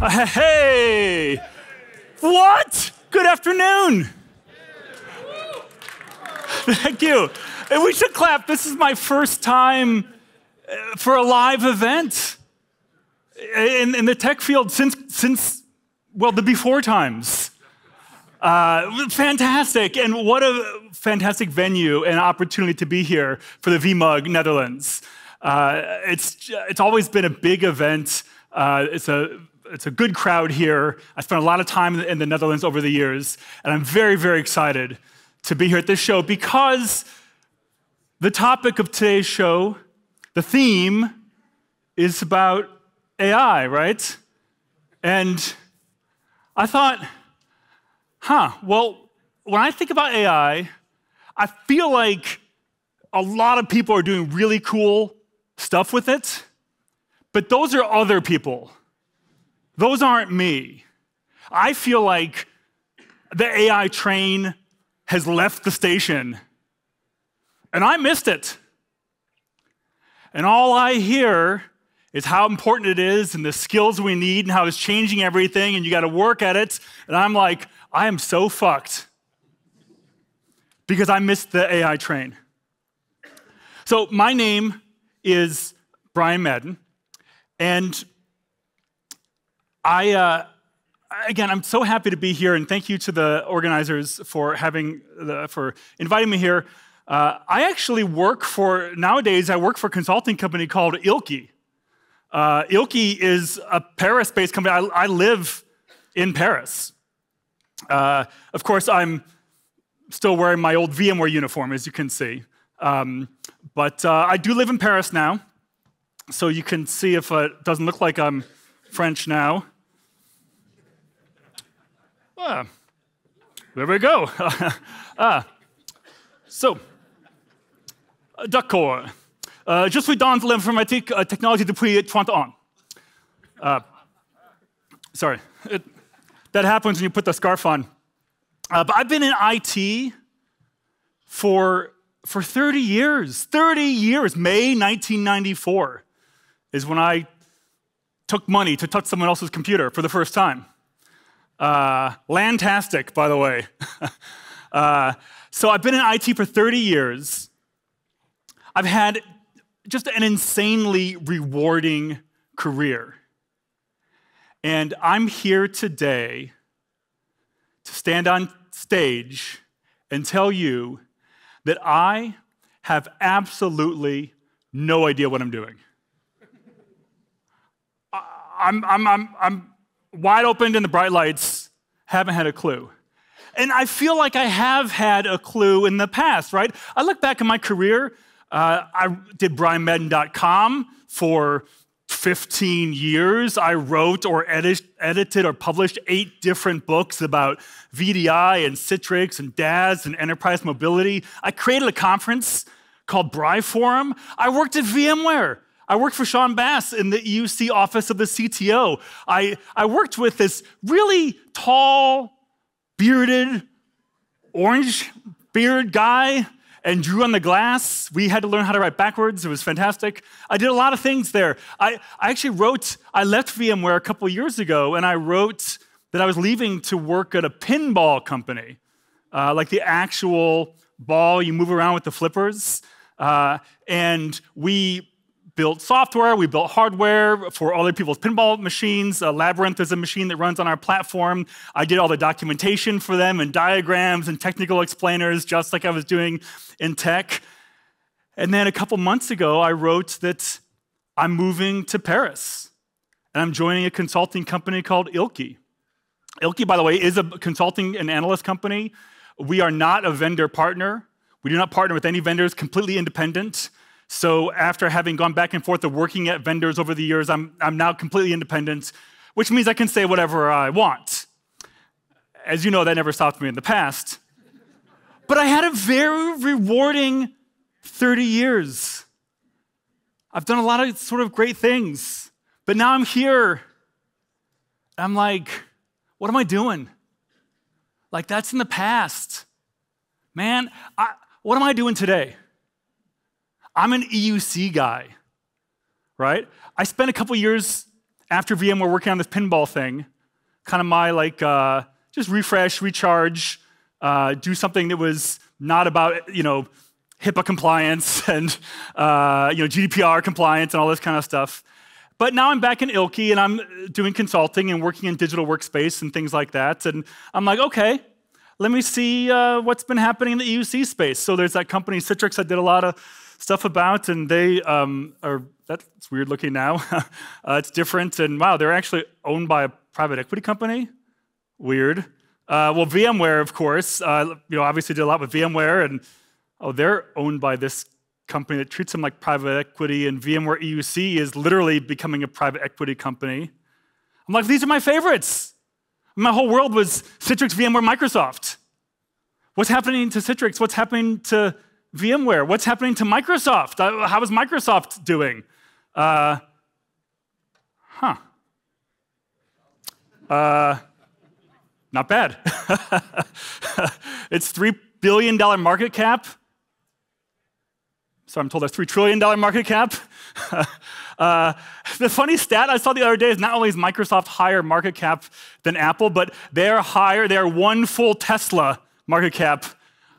Hey! What? Good afternoon. Thank you. And we should clap. This is my first time uh, for a live event in, in the tech field since, since, well, the before times. Uh, fantastic. And what a fantastic venue and opportunity to be here for the VMUG Netherlands. Uh, it's, it's always been a big event. Uh, it's, a, it's a good crowd here. I spent a lot of time in the Netherlands over the years, and I'm very, very excited to be here at this show because the topic of today's show, the theme, is about AI, right? And I thought, huh, well, when I think about AI, I feel like a lot of people are doing really cool stuff with it, but those are other people. Those aren't me. I feel like the AI train has left the station, and I missed it. And all I hear is how important it is and the skills we need and how it's changing everything, and you got to work at it. And I'm like, I am so fucked because I missed the AI train. So, my name is Brian Madden, and I, uh, again, I'm so happy to be here, and thank you to the organizers for having the, for inviting me here. Uh, I actually work for nowadays. I work for a consulting company called Ilki. Uh, Ilki is a Paris-based company. I, I live in Paris. Uh, of course, I'm still wearing my old VMware uniform, as you can see. Um, but uh, I do live in Paris now, so you can see if it doesn't look like I'm French now. Ah, there we go. ah, so, d'accord. Euh, je suis dans l'informatique uh, technology depuis 30 ans. Uh, sorry, it, that happens when you put the scarf on. Uh, but I've been in IT for, for 30 years. 30 years. May 1994 is when I took money to touch someone else's computer for the first time. Uh, Lantastic, by the way. uh, so I've been in IT for 30 years. I've had just an insanely rewarding career. And I'm here today to stand on stage and tell you that I have absolutely no idea what I'm doing. I'm, I'm, I'm, I'm wide open in the bright lights, haven't had a clue. And I feel like I have had a clue in the past, right? I look back in my career, uh, I did brianmadden.com for 15 years. I wrote or edit, edited or published eight different books about VDI and Citrix and DAS and enterprise mobility. I created a conference called BriForum. I worked at VMware. I worked for Shawn Bass in the EUC office of the CTO. I, I worked with this really tall, bearded, orange beard guy and drew on the glass. We had to learn how to write backwards. It was fantastic. I did a lot of things there. I, I actually wrote, I left VMware a couple years ago, and I wrote that I was leaving to work at a pinball company, uh, like the actual ball you move around with the flippers. Uh, and we built software, we built hardware for other people's pinball machines. Uh, Labyrinth is a machine that runs on our platform. I did all the documentation for them and diagrams and technical explainers, just like I was doing in tech. And then a couple months ago, I wrote that I'm moving to Paris and I'm joining a consulting company called Ilki. Ilki, by the way, is a consulting and analyst company. We are not a vendor partner. We do not partner with any vendors, completely independent. So after having gone back and forth of working at vendors over the years, I'm, I'm now completely independent, which means I can say whatever I want. As you know, that never stopped me in the past. But I had a very rewarding 30 years. I've done a lot of sort of great things, but now I'm here. I'm like, what am I doing? Like, that's in the past. Man, I, what am I doing today? I'm an EUC guy, right? I spent a couple years after VMware working on this pinball thing, kind of my like uh, just refresh, recharge, uh, do something that was not about you know HIPAA compliance and uh, you know GDPR compliance and all this kind of stuff. But now I'm back in Ilki and I'm doing consulting and working in digital workspace and things like that. And I'm like, okay, let me see uh, what's been happening in the EUC space. So there's that company Citrix I did a lot of stuff about, and they um, are that's weird looking now. uh, it's different, and wow, they're actually owned by a private equity company. Weird. Uh, well, VMware, of course, uh, you know, obviously did a lot with VMware, and oh, they're owned by this company that treats them like private equity, and VMware EUC is literally becoming a private equity company. I'm like, these are my favorites. My whole world was Citrix, VMware, Microsoft. What's happening to Citrix? What's happening to VMware? What's happening to Microsoft? Uh, how is Microsoft doing? Uh, huh. Uh, not bad. it's $3 billion market cap. So I'm told a $3 trillion market cap. uh, the funny stat I saw the other day is not only is Microsoft higher market cap than Apple, but they're higher, they're one full Tesla market cap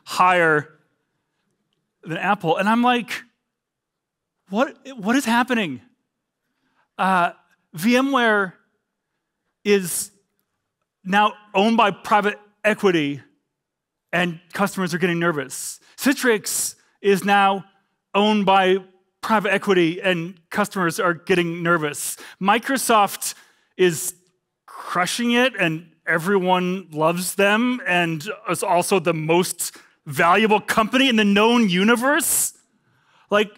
higher than Apple. And I'm like, what, what is happening? Uh, VMware is now owned by private equity, and customers are getting nervous. Citrix is now owned by private equity, and customers are getting nervous. Microsoft is crushing it, and everyone loves them, and is also the most valuable company in the known universe. Like,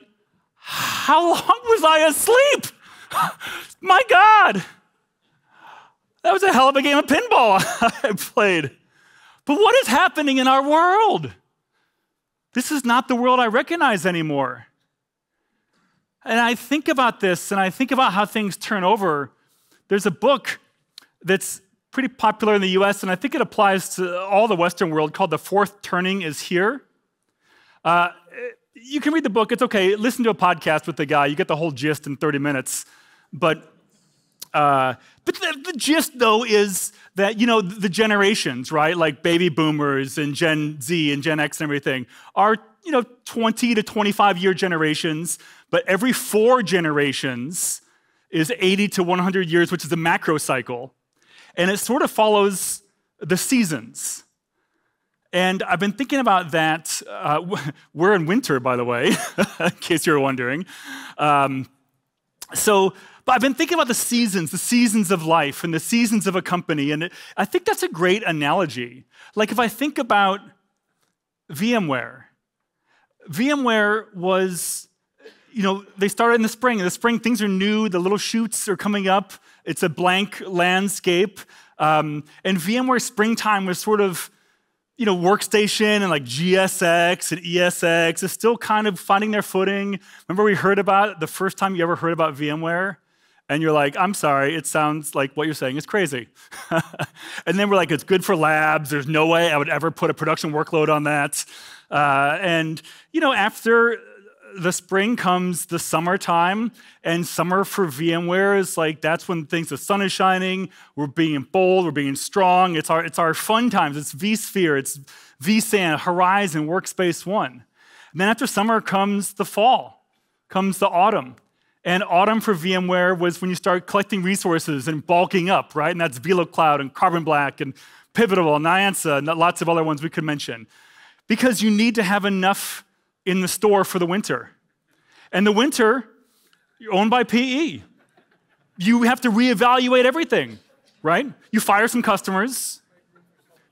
how long was I asleep? My God! That was a hell of a game of pinball I played. But what is happening in our world? This is not the world I recognize anymore. And I think about this and I think about how things turn over. There's a book that's pretty popular in the US, and I think it applies to all the Western world called The Fourth Turning is Here. Uh, you can read the book, it's okay. Listen to a podcast with the guy, you get the whole gist in 30 minutes. But uh, but the, the, gist, though, is that, you know, the generations, right, like baby boomers and Gen Z and Gen X and everything, are, you know, 20 to 25 year generations, but every four generations is 80 to 100 years, which is a macro cycle. And it sort of follows the seasons. And I've been thinking about that. Uh, we're in winter, by the way, in case you're wondering. Um, so, but I've been thinking about the seasons, the seasons of life and the seasons of a company. And I think that's a great analogy. Like if I think about VMware, VMware was, you know, they started in the spring. In the spring, things are new, the little shoots are coming up, it's a blank landscape. Um, and VMware springtime was sort of, you know, workstation and like GSX and ESX is still kind of finding their footing. Remember, we heard about the first time you ever heard about VMware? and you're like, I'm sorry, it sounds like what you're saying is crazy. and then we're like, it's good for labs. There's no way I would ever put a production workload on that. Uh, and, you know, after the spring comes the summertime, and summer for VMware is like that's when things the sun is shining. We're being bold, we're being strong. It's our it's our fun times. It's vSphere, it's vSAN, Horizon, Workspace One. And then after summer comes the fall, comes the autumn. And autumn for VMware was when you start collecting resources and bulking up, right? And that's VeloCloud and Carbon Black and Pivotal, Nyansa, and lots of other ones we could mention. Because you need to have enough in the store for the winter. And the winter, you're owned by PE. You have to reevaluate everything, right? You fire some customers,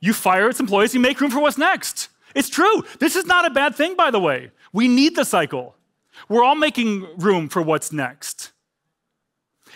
you fire its employees, you make room for what's next. It's true. This is not a bad thing, by the way. We need the cycle. We're all making room for what's next.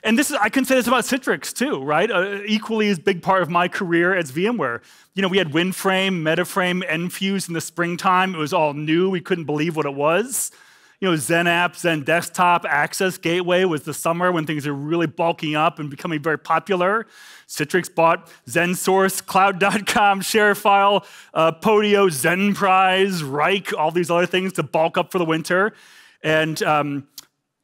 And this is, I can say this about Citrix too, right? Uh, equally as big part of my career as VMware. You know, we had WinFrame, MetaFrame, nFuse in the springtime. It was all new. We couldn't believe what it was. You know, XenApp, XenDesktop, Access Gateway was the summer when things are really bulking up and becoming very popular. Citrix bought XenSource, Cloud.com, ShareFile, uh, Podio, Xenprise, Wrike, all these other things to bulk up for the winter. And um,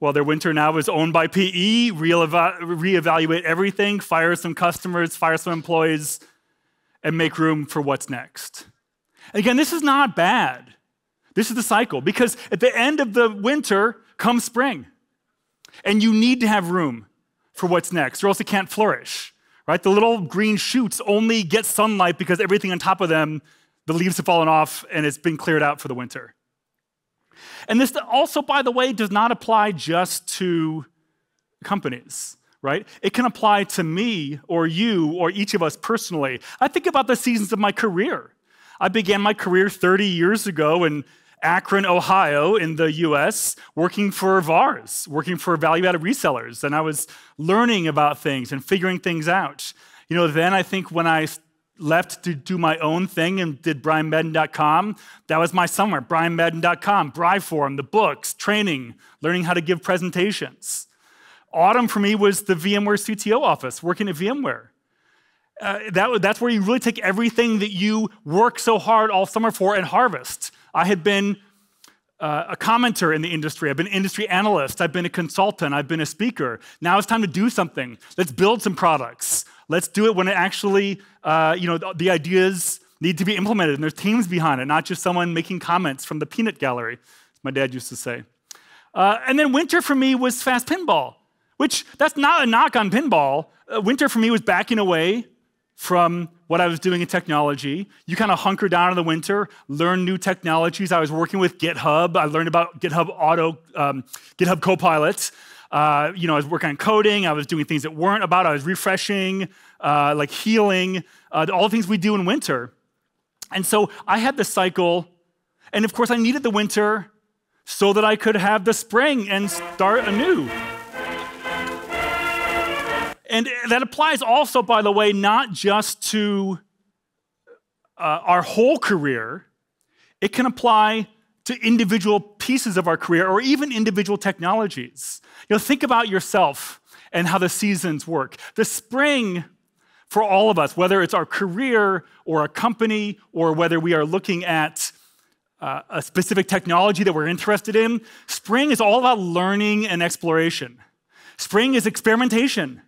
Well, their winter now is owned by PE, reevaluate everything, fire some customers, fire some employees, and make room for what's next. Again, this is not bad. This is the cycle because at the end of the winter comes spring. And you need to have room for what's next, or else it can't flourish. Right? The little green shoots only get sunlight because everything on top of them, the leaves have fallen off and it's been cleared out for the winter. And this also, by the way, does not apply just to companies, right? It can apply to me or you or each of us personally. I think about the seasons of my career. I began my career 30 years ago in Akron, Ohio, in the US, working for VARs, working for value added resellers. And I was learning about things and figuring things out. You know, then I think when I left to do my own thing and did brianmadden.com. That was my summer, brianmadden.com, BriForum, the books, training, learning how to give presentations. Autumn for me was the VMware CTO office, working at VMware. Uh, that, that's where you really take everything that you work so hard all summer for and harvest. I had been uh, a commenter in the industry. I've been an industry analyst. I've been a consultant. I've been a speaker. Now it's time to do something. Let's build some products. Let's do it when it actually, uh, you know, the, the ideas need to be implemented and there's teams behind it, not just someone making comments from the peanut gallery, as my dad used to say. Uh, and then winter for me was fast pinball, which that's not a knock on pinball. Uh, winter for me was backing away from what I was doing in technology. You kind of hunker down in the winter, learn new technologies. I was working with GitHub. I learned about GitHub Auto, um, GitHub Copilot. Uh, you know, I was working on coding. I was doing things that weren't about. I was refreshing, uh, like healing, uh, all the things we do in winter. And so I had the cycle, and of course, I needed the winter so that I could have the spring and start anew. And that applies also, by the way, not just to uh, our whole career, it can apply to individual pieces of our career or even individual technologies. You know, think about yourself and how the seasons work. The spring for all of us, whether it's our career or a company or whether we are looking at uh, a specific technology that we're interested in, spring is all about learning and exploration. Spring is experimentation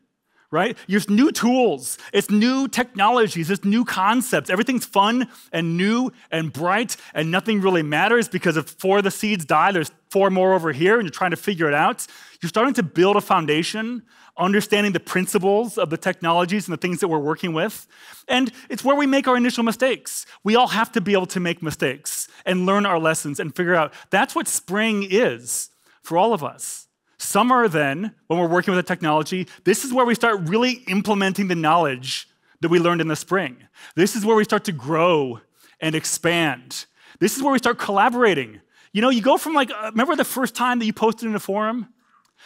right? There's new tools, it's new technologies, it's new concepts. Everything's fun and new and bright, and nothing really matters because if four of the seeds die, there's four more over here, and you're trying to figure it out. You're starting to build a foundation, understanding the principles of the technologies and the things that we're working with. And it's where we make our initial mistakes. We all have to be able to make mistakes and learn our lessons and figure out that's what spring is for all of us. Summer, then, when we're working with the technology, this is where we start really implementing the knowledge that we learned in the spring. This is where we start to grow and expand. This is where we start collaborating. You know, you go from like, uh, remember the first time that you posted in a forum?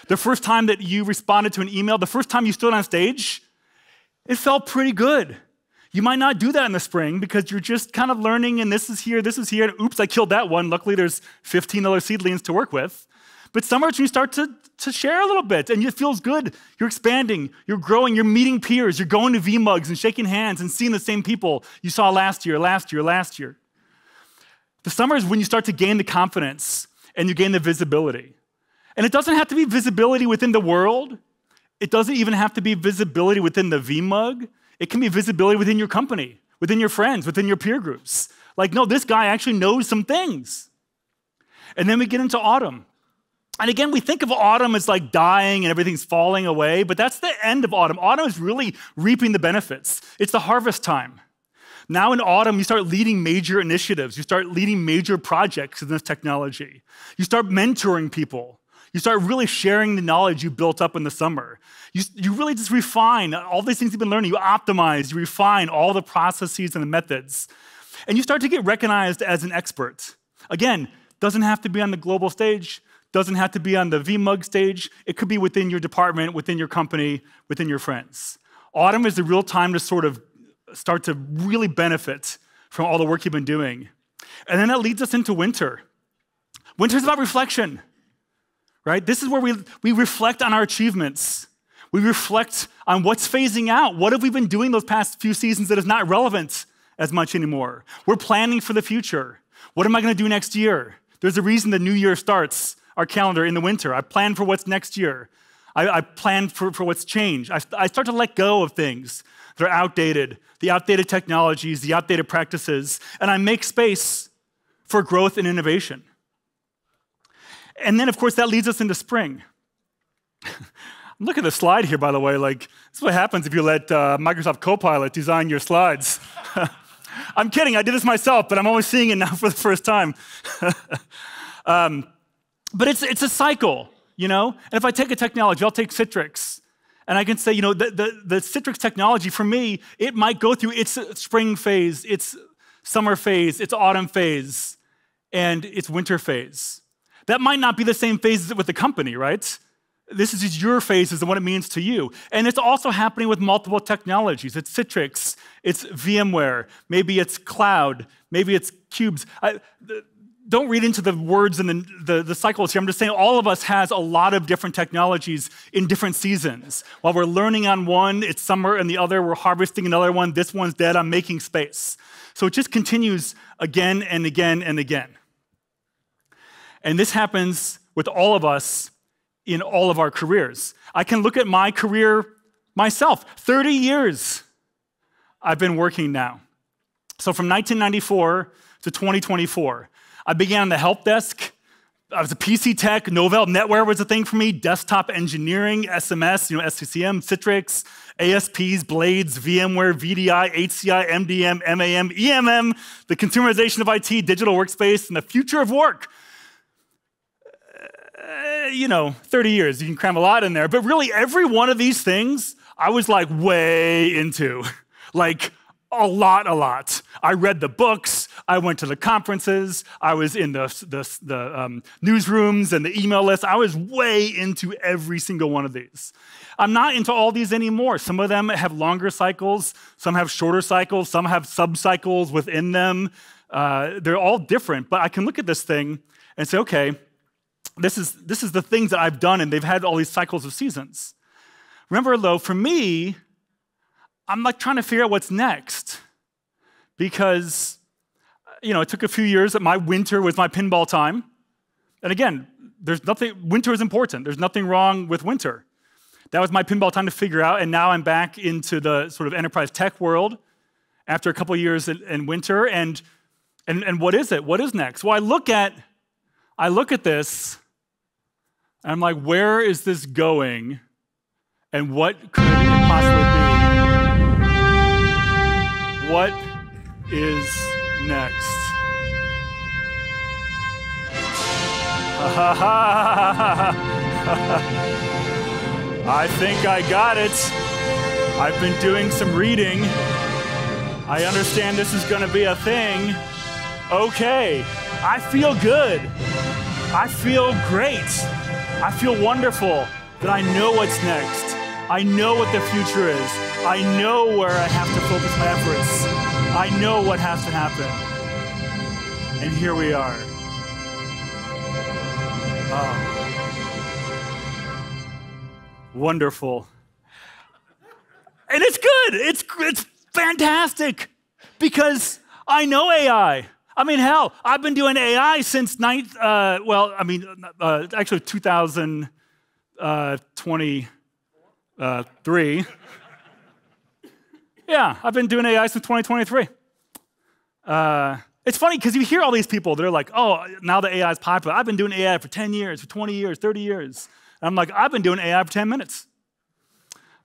The first time that you responded to an email? The first time you stood on stage? It felt pretty good. You might not do that in the spring because you're just kind of learning, and this is here, this is here, and oops, I killed that one. Luckily, there's 15 other seedlings to work with. But somewhere you start to, to share a little bit and it feels good. You're expanding, you're growing, you're meeting peers, you're going to VMUGs and shaking hands and seeing the same people you saw last year, last year, last year. The summer is when you start to gain the confidence and you gain the visibility. And it doesn't have to be visibility within the world. It doesn't even have to be visibility within the VMUG. It can be visibility within your company, within your friends, within your peer groups. Like, no, this guy actually knows some things. And then we get into autumn. And again, we think of autumn as like dying and everything's falling away, but that's the end of autumn. Autumn is really reaping the benefits, it's the harvest time. Now in autumn, you start leading major initiatives, you start leading major projects in this technology, you start mentoring people. You start really sharing the knowledge you built up in the summer. You, you really just refine all these things you've been learning. You optimize, you refine all the processes and the methods. And you start to get recognized as an expert. Again, doesn't have to be on the global stage, doesn't have to be on the VMUG stage. It could be within your department, within your company, within your friends. Autumn is the real time to sort of start to really benefit from all the work you've been doing. And then that leads us into winter. Winter is about reflection, right? This is where we, we reflect on our achievements. We reflect on what's phasing out. What have we been doing those past few seasons that is not relevant as much anymore? We're planning for the future. What am I going to do next year? There's a reason the new year starts our calendar in the winter. I plan for what's next year. I, I plan for, for what's changed. I, I start to let go of things that are outdated, the outdated technologies, the outdated practices, and I make space for growth and innovation. And then, of course, that leads us into spring. Look at the slide here, by the way. Like, this is what happens if you let uh, Microsoft Copilot design your slides. I'm kidding, I did this myself, but I'm only seeing it now for the first time. um, but it's, it's a cycle, you know? And if I take a technology, I'll take Citrix, and I can say, you know, the, the, the Citrix technology for me, it might go through its spring phase, its summer phase, its autumn phase, and its winter phase. That might not be the same phase with the company, right? This is your phases and what it means to you. And it's also happening with multiple technologies. It's Citrix, it's VMware, maybe it's cloud, maybe it's cubes. I, don't read into the words and the, the, the, cycles here. I'm just saying all of us has a lot of different technologies in different seasons. While we're learning on one, it's summer, and the other, we're harvesting another one. This one's dead, I'm making space. So it just continues again and again and again. And this happens with all of us in all of our careers. I can look at my career myself 30 years I've been working now. So from 1994 to 2024, I began on the help desk. I was a PC tech. Novell NetWare was a thing for me. Desktop engineering, SMS, you know, SCCM, Citrix, ASPs, Blades, VMware, VDI, HCI, MDM, MAM, EMM, the consumerization of IT, digital workspace, and the future of work. Uh, you know, 30 years, you can cram a lot in there. But really, every one of these things, I was like way into. like, a lot, a lot. I read the books, I went to the conferences, I was in the, the, the um, newsrooms and the email lists. I was way into every single one of these. I'm not into all these anymore. Some of them have longer cycles, some have shorter cycles, some have sub cycles within them. Uh, they're all different, but I can look at this thing and say, okay, this is, this is the things that I've done, and they've had all these cycles of seasons. Remember, though, for me, I'm like trying to figure out what's next because, you know, it took a few years that my winter was my pinball time. And again, there's nothing, winter is important. There's nothing wrong with winter. That was my pinball time to figure out, and now I'm back into the sort of enterprise tech world after a couple years in, in winter. And, and, and what is it? What is next? Well, I look at, I look at this and I'm like, where is this going? And what could it possibly be? What is next? I think I got it. I've been doing some reading. I understand this is going to be a thing. Okay, I feel good. I feel great. I feel wonderful that I know what's next. I know what the future is. I know where I have to focus my efforts. I know what has to happen. And here we are. Oh. Wonderful. And it's good. It's, it's fantastic because I know AI. I mean, hell, I've been doing AI since ninth, uh, well, I mean, uh, actually 2023. Yeah, I've been doing AI since 2023. Uh, it's funny because you hear all these people, they're like, oh, now the AI is popular. I've been doing AI for 10 years, for 20 years, 30 years. And I'm like, I've been doing AI for 10 minutes.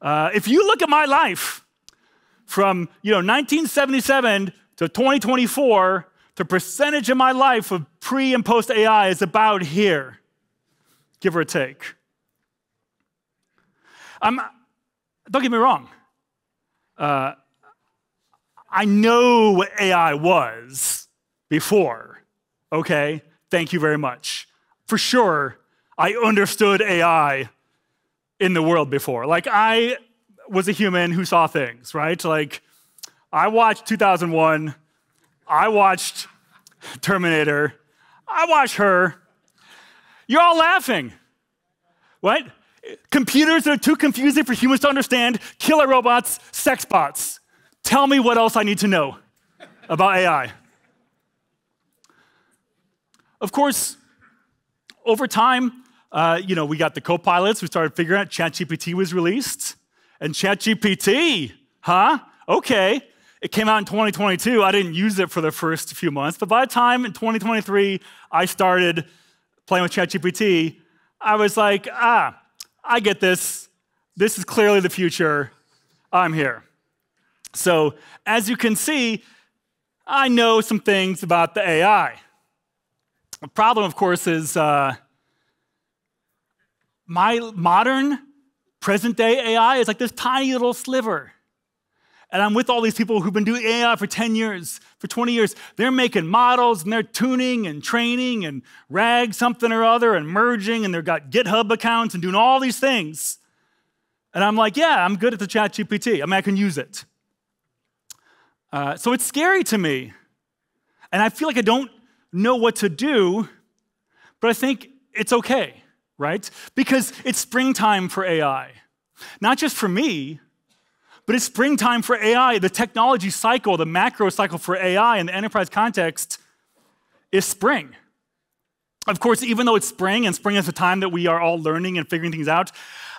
Uh, if you look at my life from you know 1977 to 2024, the percentage of my life of pre and post AI is about here, give or take. I'm, don't get me wrong. Uh, I know what AI was before, okay? Thank you very much. For sure, I understood AI in the world before. Like, I was a human who saw things, right? Like, I watched 2001 I watched Terminator. I watched her. You're all laughing. What? Computers that are too confusing for humans to understand, killer robots, sex bots. Tell me what else I need to know about AI. Of course, over time, uh, you know, we got the co-pilots. We started figuring out ChatGPT was released, and ChatGPT, huh? Okay. It came out in 2022. I didn't use it for the first few months, but by the time in 2023 I started playing with ChatGPT, I was like, ah, I get this. This is clearly the future. I'm here. So, as you can see, I know some things about the AI. The problem, of course, is uh, my modern present day AI is like this tiny little sliver. And I'm with all these people who've been doing AI for 10 years, for 20 years. They're making models and they're tuning and training and RAG something or other and merging and they've got GitHub accounts and doing all these things. And I'm like, yeah, I'm good at the chat GPT. I mean, I can use it. Uh, so it's scary to me. And I feel like I don't know what to do, but I think it's okay, right? Because it's springtime for AI. Not just for me, but it's springtime for AI. The technology cycle, the macro cycle for AI in the enterprise context is spring. Of course, even though it's spring and spring is the time that we are all learning and figuring things out,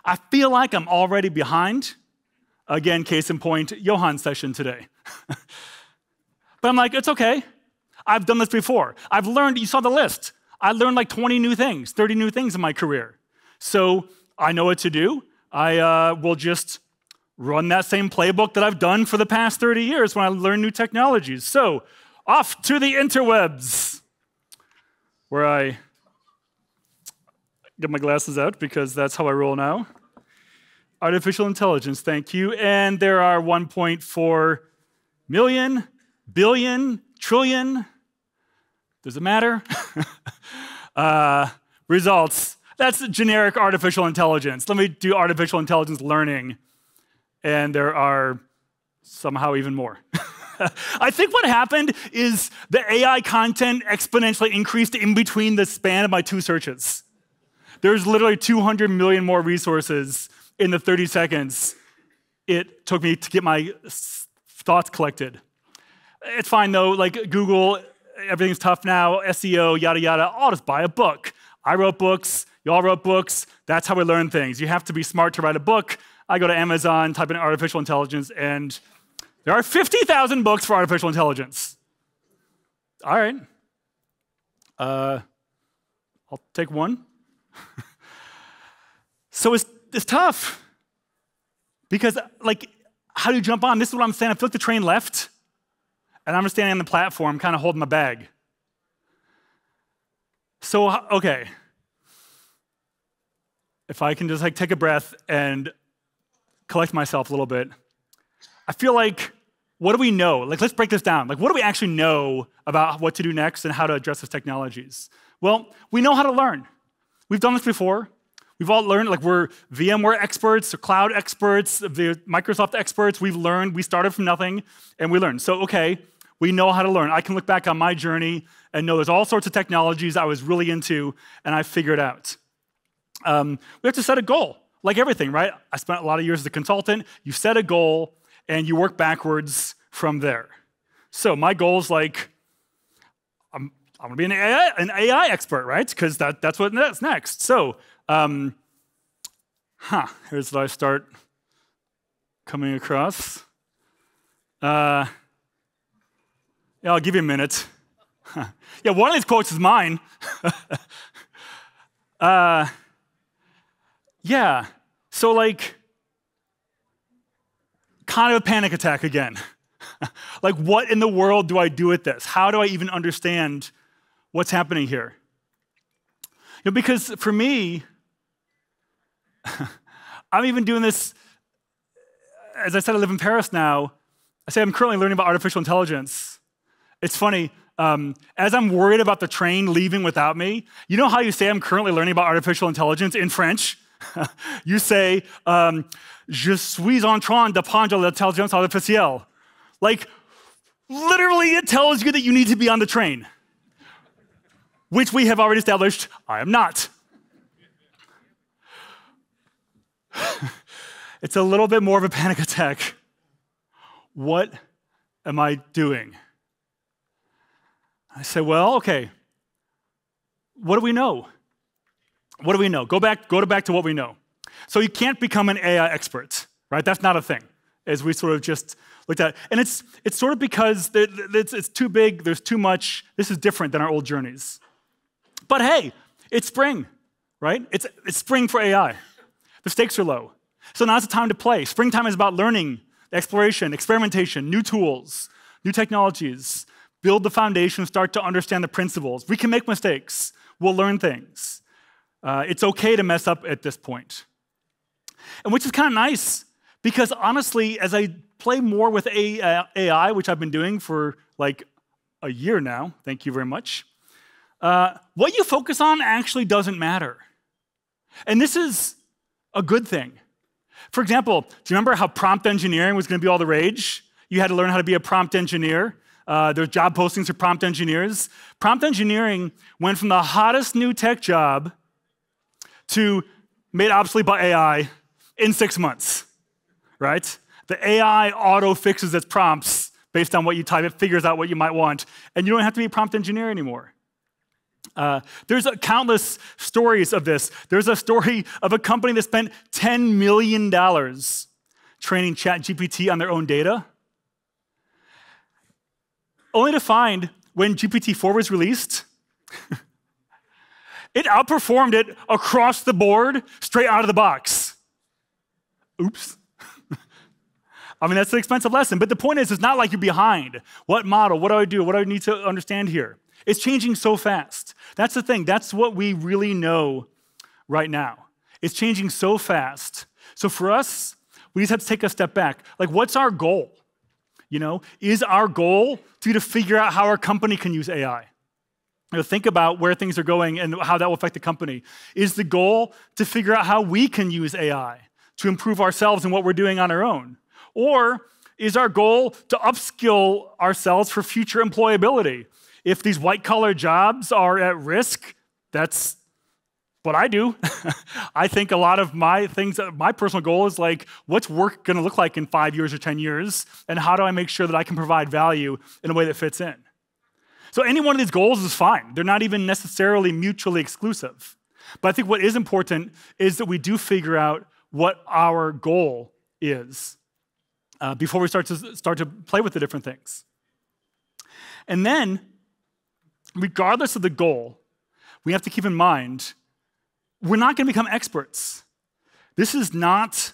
I feel like I'm already behind. Again, case in point, Johan's session today. but I'm like, it's okay. I've done this before. I've learned, you saw the list. I learned like 20 new things, 30 new things in my career. So I know what to do. I uh, will just run that same playbook that I've done for the past 30 years when I learn new technologies. So, off to the interwebs, where I get my glasses out because that's how I roll now. Artificial intelligence, thank you. And there are 1.4 million, billion, trillion, does it matter? uh, results. That's generic artificial intelligence. Let me do artificial intelligence learning and there are somehow even more. I think what happened is the AI content exponentially increased in between the span of my two searches. There's literally 200 million more resources in the 30 seconds it took me to get my thoughts collected. It's fine though, like Google, everything's tough now, SEO, yada yada. I'll just buy a book. I wrote books, y'all wrote books. That's how we learn things. You have to be smart to write a book. I go to Amazon, type in artificial intelligence, and there are 50,000 books for artificial intelligence. All right. Uh, I'll take one. so it's, it's tough because, like, how do you jump on? This is what I'm saying. I feel like the train left, and I'm just standing on the platform, kind of holding my bag. So, okay. If I can just like take a breath and collect myself a little bit. I feel like, what do we know? Like, let's break this down. Like, what do we actually know about what to do next and how to address those technologies? Well, we know how to learn. We've done this before. We've all learned, like, we're VMware experts, or cloud experts, the Microsoft experts. We've learned, we started from nothing, and we learned. So, okay, we know how to learn. I can look back on my journey and know there's all sorts of technologies I was really into, and I figured out. Um, we have to set a goal like everything, right? I spent a lot of years as a consultant. You set a goal and you work backwards from there. So my goal is like, I'm, I'm gonna be an AI, an AI expert, right? Because that, that's what that's next. So, um, huh, here's what I start coming across. Uh, yeah, I'll give you a minute. yeah, one of these quotes is mine. uh, yeah. So, like, kind of a panic attack again. like, what in the world do I do with this? How do I even understand what's happening here? You know, because for me, I'm even doing this, as I said, I live in Paris now. I say I'm currently learning about artificial intelligence. It's funny, um, as I'm worried about the train leaving without me, you know how you say I'm currently learning about artificial intelligence in French? you say, um, Je suis en train de d'apprendre l'intelligence artificielle. Like, literally, it tells you that you need to be on the train, which we have already established I am not. it's a little bit more of a panic attack. What am I doing? I say, well, okay, what do we know? What do we know? Go back, go to back to what we know. So you can't become an AI expert, right? That's not a thing, as we sort of just looked at. And it's, it's sort of because it's, it's too big, there's too much. This is different than our old journeys. But hey, it's spring, right? It's, it's spring for AI. The stakes are low. So now's the time to play. Springtime is about learning, exploration, experimentation, new tools, new technologies. Build the foundation, start to understand the principles. We can make mistakes, we'll learn things. Uh, it's okay to mess up at this point. And which is kind of nice because honestly, as I play more with AI, which I've been doing for like a year now, thank you very much, uh, what you focus on actually doesn't matter. And this is a good thing. For example, do you remember how prompt engineering was going to be all the rage? You had to learn how to be a prompt engineer. Uh, there's job postings for prompt engineers. Prompt engineering went from the hottest new tech job to made obsolete by AI in six months, right? The AI auto fixes its prompts based on what you type. It figures out what you might want, and you don't have to be a prompt engineer anymore. Uh, there's a, countless stories of this. There's a story of a company that spent $10 million training ChatGPT on their own data, only to find when GPT-4 was released, it outperformed it across the board, straight out of the box. Oops. I mean, that's an expensive lesson. But the point is, it's not like you're behind. What model? What do I do? What do I need to understand here? It's changing so fast. That's the thing. That's what we really know right now. It's changing so fast. So for us, we just have to take a step back. Like, what's our goal? You know, is our goal to, to figure out how our company can use AI? You know, think about where things are going and how that will affect the company. Is the goal to figure out how we can use AI to improve ourselves and what we're doing on our own? Or is our goal to upskill ourselves for future employability? If these white collar jobs are at risk, that's what I do. I think a lot of my things, my personal goal is like, what's work going to look like in five years or 10 years? And how do I make sure that I can provide value in a way that fits in? So, any one of these goals is fine. They're not even necessarily mutually exclusive. But I think what is important is that we do figure out what our goal is uh, before we start to, start to play with the different things. And then regardless of the goal, we have to keep in mind we're not going to become experts. This is not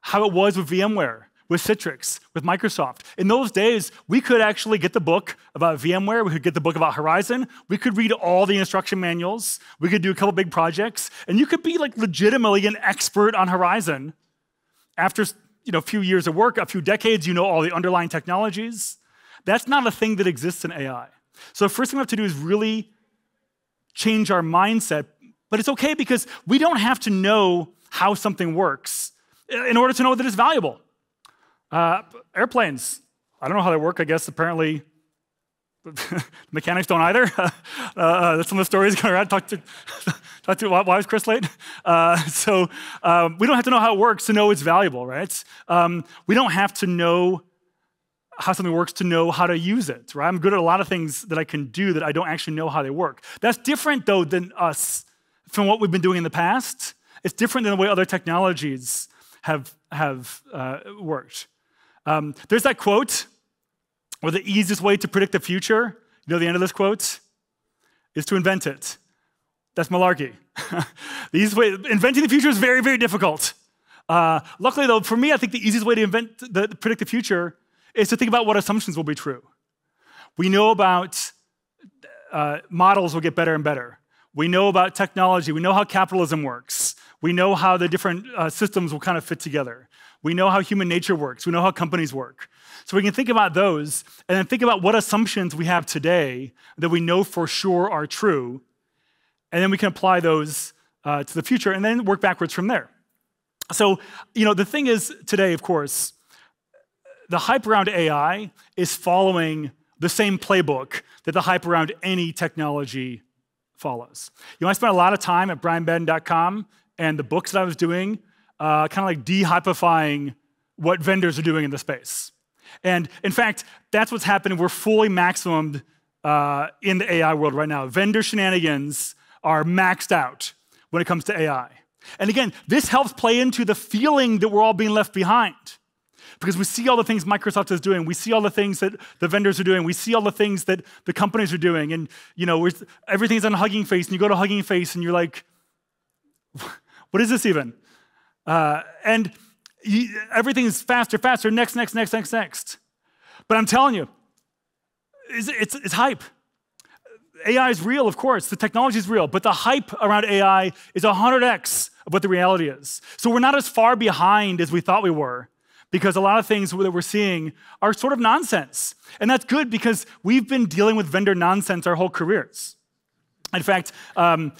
how it was with VMware, with Citrix, with Microsoft. In those days, we could actually get the book about VMware, we could get the book about Horizon, we could read all the instruction manuals, we could do a couple big projects, and you could be like legitimately an expert on Horizon. After you know, a few years of work, a few decades, you know all the underlying technologies. That's not a thing that exists in AI. So the first thing we have to do is really change our mindset. But it's okay because we don't have to know how something works in order to know that it's valuable. Uh, airplanes, I don't know how they work. I guess apparently mechanics don't either. uh, that's some of the stories going around. Talk to, talk to why was Chris late? Uh, so um, we don't have to know how it works to know it's valuable, right? Um, we don't have to know how something works to know how to use it, right? I'm good at a lot of things that I can do that I don't actually know how they work. That's different, though, than us from what we've been doing in the past. It's different than the way other technologies have, have uh, worked. Um, there's that quote where the easiest way to predict the future, you know the end of this quote, is to invent it. That's malarkey. the easiest way, inventing the future is very, very difficult. Uh, luckily, though, for me, I think the easiest way to invent the, predict the future is to think about what assumptions will be true. We know about uh, models will get better and better. We know about technology. We know how capitalism works. We know how the different uh, systems will kind of fit together. We know how human nature works. We know how companies work. So we can think about those and then think about what assumptions we have today that we know for sure are true. And then we can apply those uh, to the future and then work backwards from there. So, you know, the thing is today, of course, the hype around AI is following the same playbook that the hype around any technology follows. You know, I spent a lot of time at brianmadden.com and the books that I was doing, uh, kind of like de-hypifying what vendors are doing in the space. And in fact, that's what's happening. We're fully maximumed uh, in the AI world right now. Vendor shenanigans are maxed out. when it comes to AI. And again, this helps play into the feeling that we're all being left behind. Because we see all the things Microsoft is doing, we see all the things that the vendors are doing, we see all the things that the companies are doing, and you know, everything's on Hugging Face, and you go to Hugging Face, and you're like, "What is this even?" Uh, and everything is faster, faster, next, next, next, next, next. But I'm telling you, it's, it's, it's hype. AI is real, of course. The technology is real, but the hype around AI is 100x of what the reality is. So we're not as far behind as we thought we were because a lot of things that we're seeing are sort of nonsense. And that's good because we've been dealing with vendor nonsense our whole careers. In fact, um,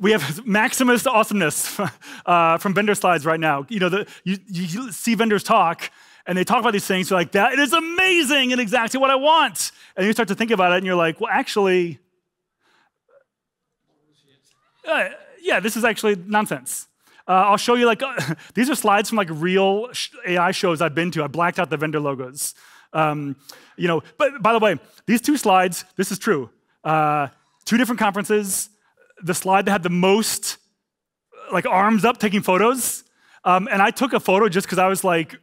we have Maximus awesomeness uh, from vendor slides right now. You know, the, you, you see vendors talk, and they talk about these things. You're like, that is amazing and exactly what I want. And you start to think about it, and you're like, well, actually, uh, yeah, this is actually nonsense. Uh, I'll show you like uh, these are slides from like real AI shows I've been to. I blacked out the vendor logos. Um, you know, but by the way, these two slides, this is true. Two different conferences. The slide that had the most like arms up taking photos, um, and I took a photo just because I was like,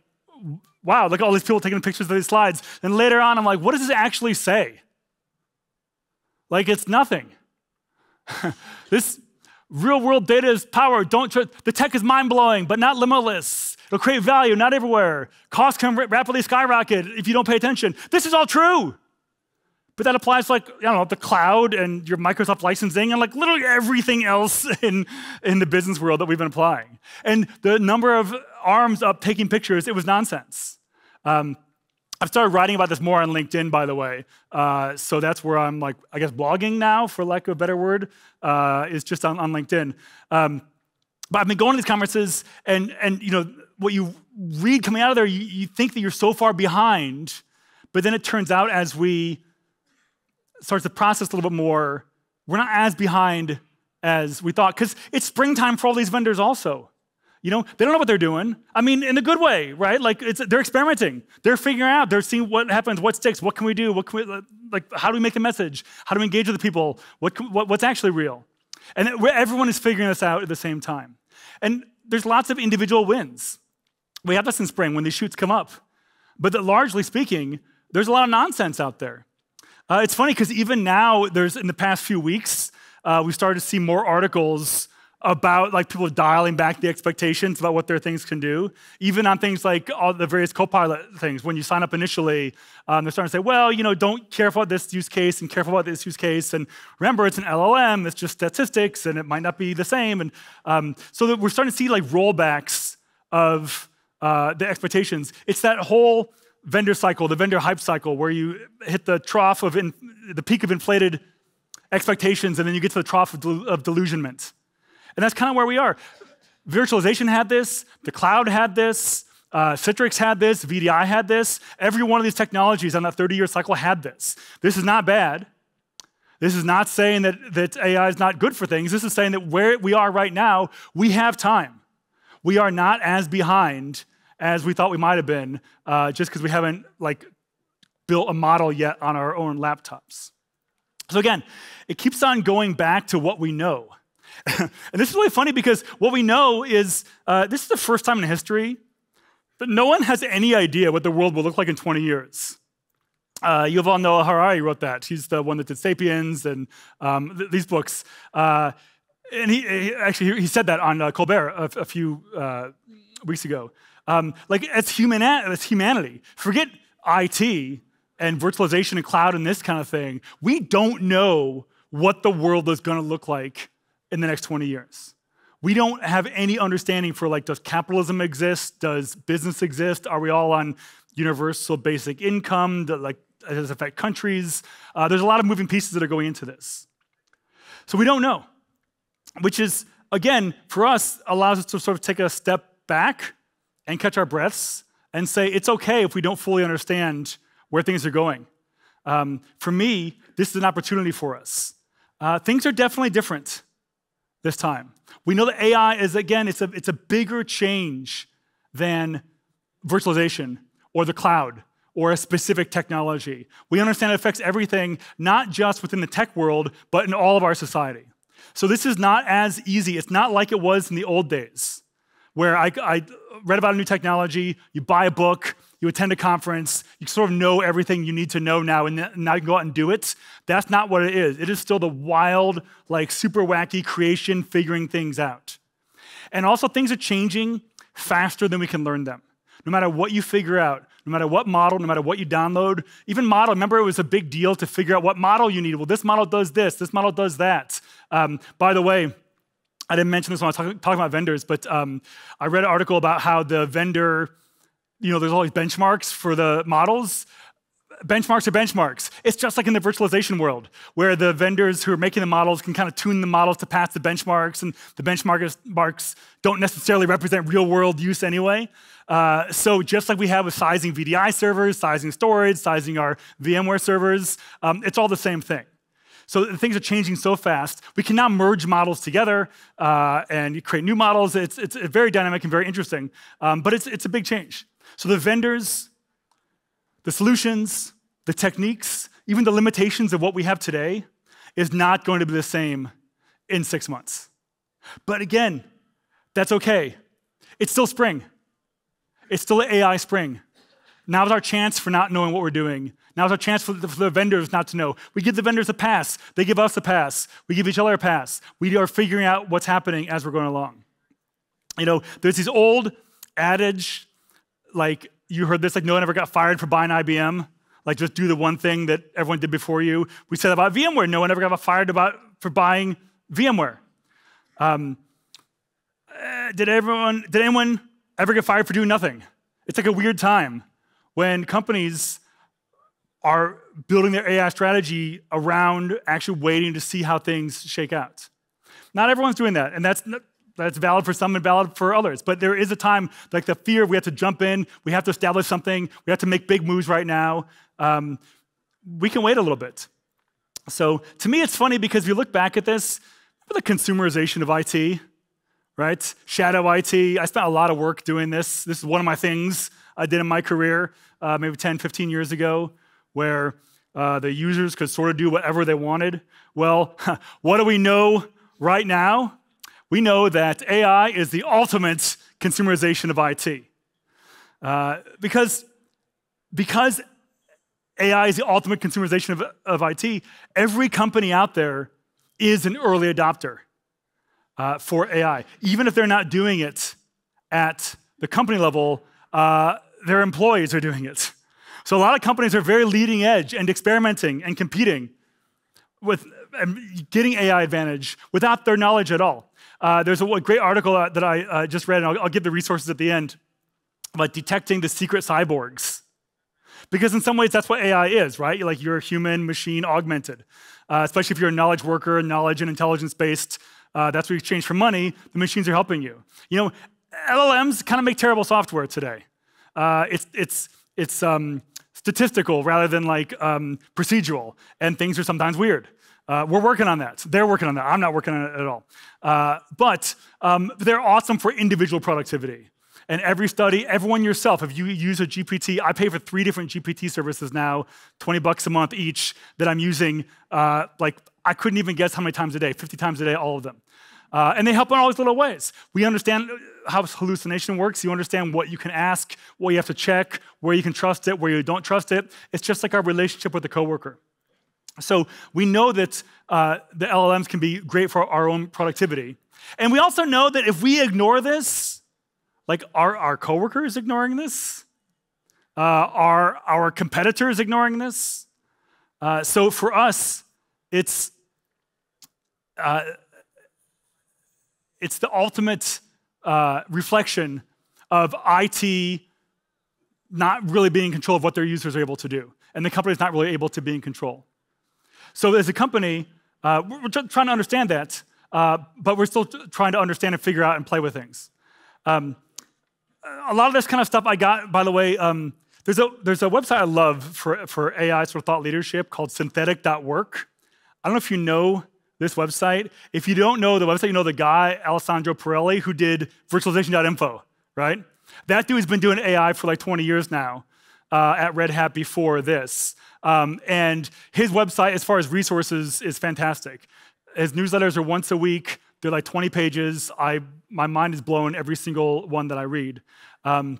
wow, look at all these people taking pictures of these slides. And later on, I'm like, what does this actually say? Like it's nothing. this Real world data is power. Don't tr- the tech is mind blowing, but not limitless. It'll create value, not everywhere. Costs can rapidly skyrocket if you don't pay attention. This is all true. But that applies to like, I don't know, the cloud and your Microsoft licensing and like literally everything else in, in the business world that we've been applying. And the number of arms up taking pictures, it was nonsense. Um, I've started writing about this more on LinkedIn, by the way. Uh, so that's where I'm like, I guess, blogging now, for lack of a better word, uh, is just on, on LinkedIn. Um, but I've been going to these conferences, and and you know what you read coming out of there, you, you think that you're so far behind, but then it turns out as we start to process a little bit more, we're not as behind as we thought, because it's springtime for all these vendors also. You know, they don't know what they're doing. I mean, in a good way, right? Like they're experimenting. They're figuring out. They're seeing what happens, what sticks, what can we do, what can we like? How do we make a message? How do we engage with the people? What, what what's actually real? And everyone is figuring this out at the same time. And there's lots of individual wins. We have this in spring when these shoots come up. But that largely speaking, there's a lot of nonsense out there. Uh, it's funny because even now, there's in the past few weeks, uh, we started to see more articles about like people dialing back the expectations about what their things can do, even on things like all the various Copilot things. When you sign up initially, um, they're starting to say, well, you know, don't careful about this use case and careful about this use case. And remember, it's an LLM, it's just statistics, and it might not be the same. And um, so we're starting to see like rollbacks of uh, the expectations. It's that whole vendor cycle, the vendor hype cycle, where you hit the trough of in, the peak of inflated expectations, and then you get to the trough of, del- of delusionment. And that's kind of where we are. Virtualization had this, the cloud had this, uh, Citrix had this, VDI had this. Every one of these technologies on that 30 year cycle had this. This is not bad. This is not saying that, that AI is not good for things. This is saying that where we are right now, we have time. We are not as behind as we thought we might have been uh, just because we haven't like built a model yet on our own laptops. So again, it keeps on going back to what we know. and this is really funny because what we know is uh, this is the first time in history that no one has any idea what the world will look like in 20 years. Uh, Yuval Noah Harari wrote that. He's the one that did *Sapiens* and um, th- these books. Uh, and he, he, actually he said that on uh, Colbert a, a few uh, weeks ago. Um, like as, human, as humanity, forget IT and virtualization and cloud and this kind of thing. We don't know what the world is going to look like in the next 20 years. We don't have any understanding for like, does capitalism exist? Does business exist? Are we all on universal basic income? Do, like, does it affect countries? Uh, there's a lot of moving pieces that are going into this. So we don't know, which is, again, for us, allows us to sort of take a step back and catch our breaths and say, it's okay if we don't fully understand where things are going. Um, for me, this is an opportunity for us. Uh, things are definitely different this time. We know that AI is, again, it's a, it's a bigger change than virtualization or the cloud or a specific technology. We understand it affects everything, not just within the tech world, but in all of our society. So this is not as easy. It's not like it was in the old days, where I, I read about a new technology, you buy a book, you attend a conference, you sort of know everything you need to know now, and now you can go out and do it. That's not what it is. It is still the wild, like super wacky creation, figuring things out. And also, things are changing faster than we can learn them. No matter what you figure out, no matter what model, no matter what you download, even model, remember it was a big deal to figure out what model you need. Well, this model does this, this model does that. Um, by the way, I didn't mention this when I was talking, talking about vendors, but um, I read an article about how the vendor, you know, there's all these benchmarks for the models benchmarks are benchmarks. It's just like in the virtualization world, where the vendors who are making the models can kind of tune the models to pass the benchmarks, and the benchmarks don't necessarily represent real world use anyway. Uh, so just like we have with sizing VDI servers, sizing storage, sizing our VMware servers, um, it's all the same thing. So things are changing so fast. We can now merge models together uh, and create new models. It's, it's very dynamic and very interesting, um, but it's, it's a big change. So the vendors the solutions, the techniques, even the limitations of what we have today is not going to be the same in six months. But again, that's okay. It's still spring. It's still AI spring. Now is our chance for not knowing what we're doing. Now is our chance for the, for the, vendors not to know. We give the vendors a pass. They give us a pass. We give each other a pass. We are figuring out what's happening as we're going along. You know, there's these old adage, like you heard this, like no one ever got fired for buying IBM. Like just do the one thing that everyone did before you. We said about VMware, no one ever got fired about, for buying VMware. Um, uh, did everyone, did anyone ever get fired for doing nothing? It's like a weird time when companies are building their AI strategy around actually waiting to see how things shake out. Not everyone's doing that, and that's that's valid for some and valid for others. But there is a time, like the fear, we have to jump in, we have to establish something, we have to make big moves right now. Um, we can wait a little bit. So to me, it's funny because if you look back at this, the consumerization of IT, right? Shadow IT. I spent a lot of work doing this. This is one of my things I did in my career, uh, maybe 10, 15 years ago, where uh, the users could sort of do whatever they wanted. Well, what do we know right now? we know that AI is the ultimate consumerization of IT. Uh, because, because AI is the ultimate consumerization of, of IT, every company out there is an early adopter uh, for AI. Even if they're not doing it at the company level, uh, their employees are doing it. So a lot of companies are very leading edge and experimenting and competing with getting AI advantage without their knowledge at all. Uh, there's a, a, great article uh, that I uh, just read, and I'll, I'll give the resources at the end, about detecting the secret cyborgs. Because in some ways, that's what AI is, right? You're like you're a human machine augmented. Uh, especially if you're a knowledge worker, knowledge and intelligence based, uh, that's what you exchange for money. The machines are helping you. You know, LLMs kind of make terrible software today. Uh, it's it's it's um, statistical rather than like um, procedural, and things are sometimes weird. Uh, we're working on that. They're working on that. I'm not working on it at all. Uh, but um, they're awesome for individual productivity. And every study, everyone yourself, if you use a GPT, I pay for three different GPT services now, 20 bucks a month each, that I'm using. Uh, like, I couldn't even guess how many times a day, 50 times a day, all of them. Uh, and they help in all these little ways. We understand how hallucination works. You understand what you can ask, what you have to check, where you can trust it, where you don't trust it. It's just like our relationship with a coworker. So we know that uh, the LLMs can be great for our own productivity. And we also know that if we ignore this, like are our coworkers ignoring this? Uh, are our competitors ignoring this? Uh, so for us, it's uh, it's the ultimate uh, reflection of IT not really being in control of what their users are able to do, and the company is not really able to be in control. So, as a company, uh, we're trying to understand that, uh, but we're still trying to understand and figure out and play with things. Um, a lot of this kind of stuff I got, by the way, um, there's, a, there's a website I love for, for AI sort of thought leadership called synthetic.work. I don't know if you know this website. If you don't know the website, you know the guy, Alessandro Perilli, who did virtualization.info, right? That dude's been doing AI for like 20 years now uh, at Red Hat before this. Um, and his website, as far as resources, is fantastic. his newsletters are once a week. They're like 20 pages. I, my mind is blown every single one that I read. Um,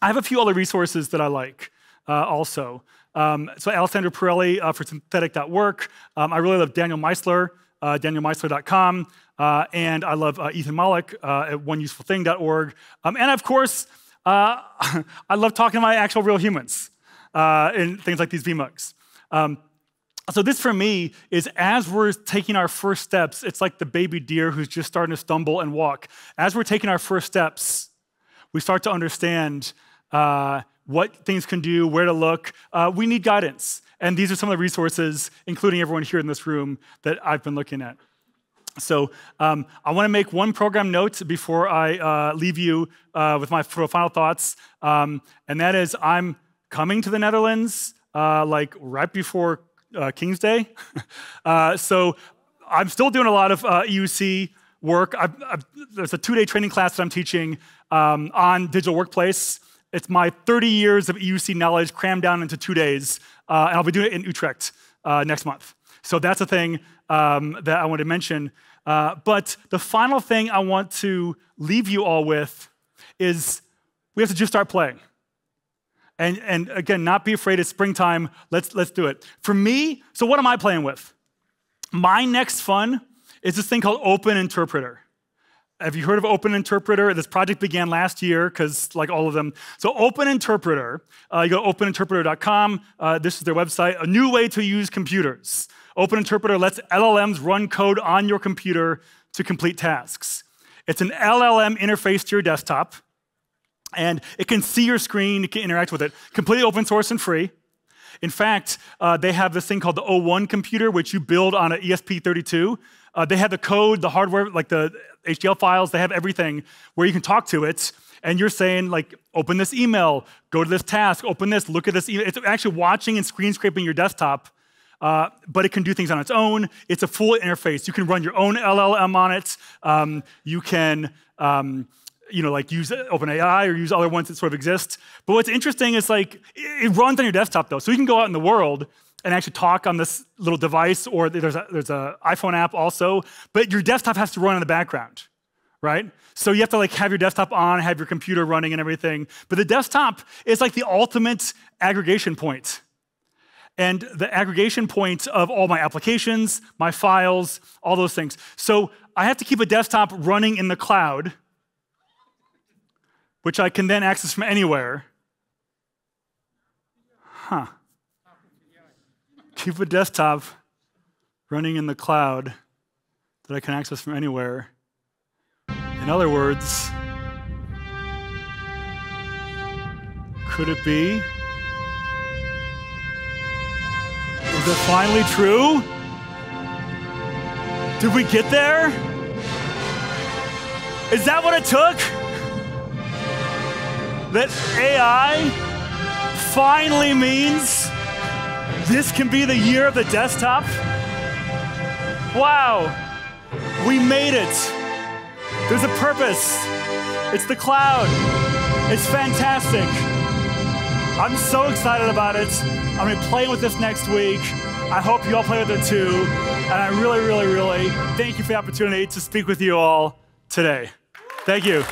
I have a few other resources that I like uh, also. Um, so Alessandro Perilli uh, for synthetic.work. Um, I really love Daniel Miessler, uh, danielmiessler.com. Uh, and I love uh, Ethan Mollick uh, at oneusefulthing.org. Um, and of course, uh, I love talking to my actual real humans uh, in things like these VMUGs. Um, so this for me is as we're taking our first steps, it's like the baby deer who's just starting to stumble and walk. As we're taking our first steps, we start to understand uh, what things can do, where to look. Uh, we need guidance. And these are some of the resources, including everyone here in this room, that I've been looking at. So um, I want to make one program note before I uh, leave you uh, with my final thoughts, um, and that is I'm coming to the Netherlands uh, like right before uh, King's Day. Uh, so I'm still doing a lot of uh, EUC work. I've, I've, there's a two-day training class that I'm teaching um, on digital workplace. It's my 30 years of EUC knowledge crammed down into two days, and I'll be doing it in Utrecht next month. So that's a thing um, that I want to mention. Uh, but the final thing I want to leave you all with is we have to just start playing. And, and again, not be afraid it's springtime. Let's, let's do it. For me, so what am I playing with? My next fun is this thing called Open Interpreter. Have you heard of Open Interpreter? This project began last year because, like all of them. So, Open Interpreter, uh, you go to openinterpreter.com. Uh, this is their website. A new way to use computers. Open Interpreter lets LLMs run code on your computer to complete tasks. It's an LLM interface to your desktop, and it can see your screen, it can interact with it. Completely open source and free. In fact, uh, they have this thing called the O1 computer, which you build on an ESP32. Uh, they have the code, the hardware, like the HDL files, they have everything where you can talk to it. And you're saying, like, open this email, go to this task, open this, look at this. Email. It's actually watching and screen scraping your desktop uh, but it can do things on its own. It's a full interface. You can run your own LLM on it. Um, you can, um, you know, like use OpenAI or use other ones that sort of exist. But what's interesting is like it runs on your desktop though, so you can go out in the world and actually talk on this little device, or there's a there's a iPhone app also. But your desktop has to run in the background, right? So you have to like have your desktop on, have your computer running and everything. But the desktop is like the ultimate aggregation point and the aggregation point of all my applications, my files, all those things. So I have to keep a desktop running in the cloud, which I can then access from anywhere. Huh. Keep a desktop running in the cloud that I can access from anywhere. In other words, could it be Is it finally true? Did we get there? Is that what it took? That AI finally means this can be the year of the desktop? Wow, we made it. There's a purpose. It's the cloud. It's fantastic. I'm so excited about it. I'm gonna be playing with this next week. I hope you all play with it too. And I really, really, really thank you for the opportunity to speak with you all today. Thank you.